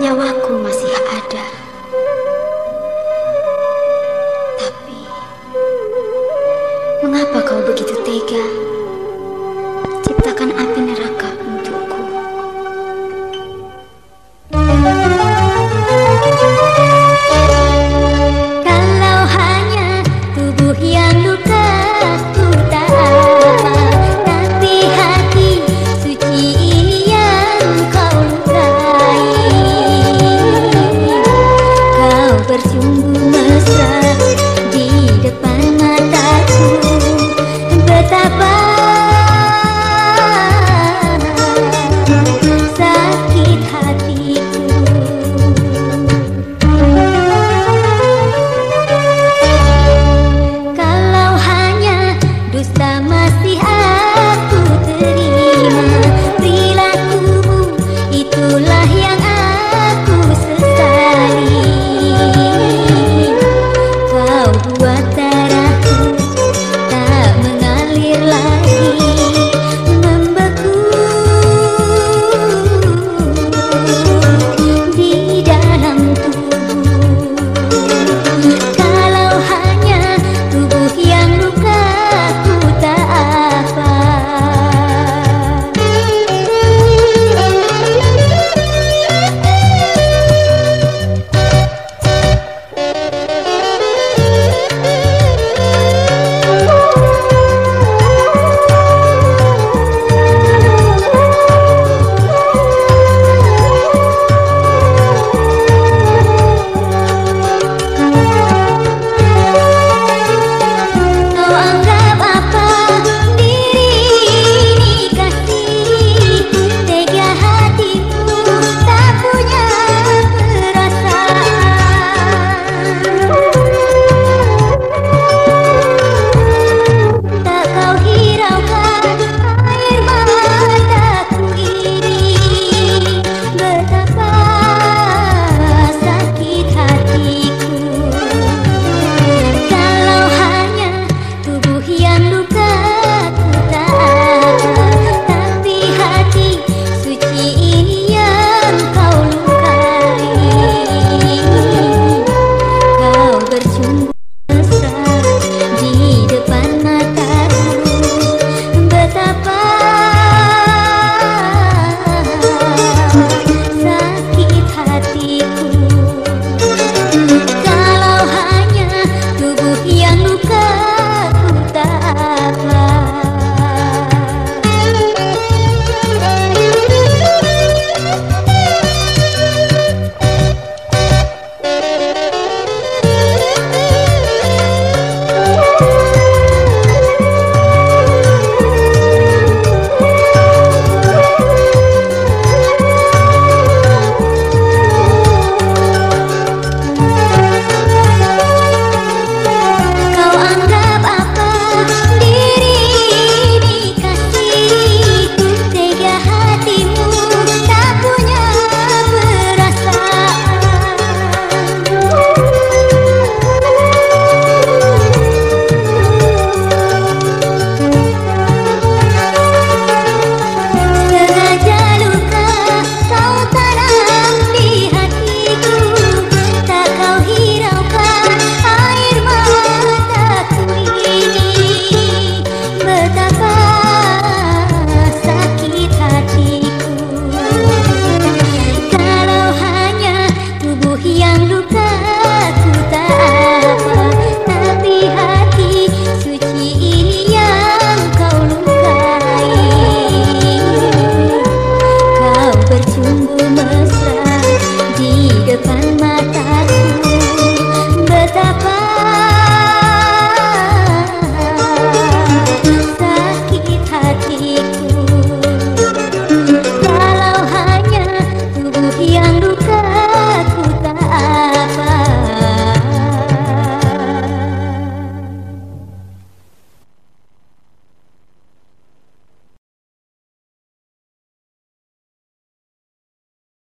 nyawaku masih ada. Tapi, mengapa kau begitu tega? bersumbu mesra.